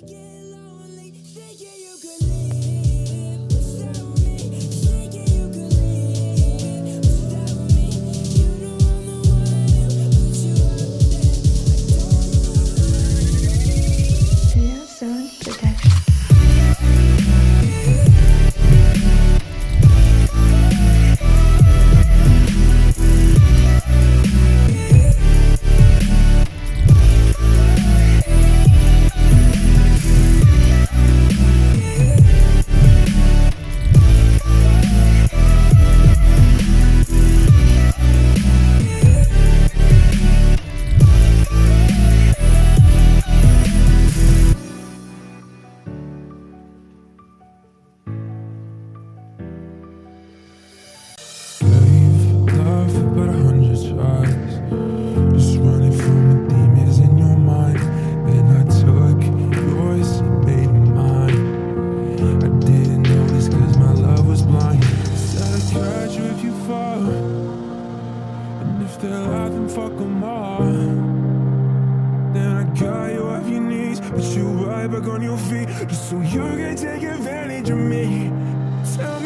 Studio fuck them all. Then I got you off your knees, put you right back on your feet, just so you can take advantage of me. Tell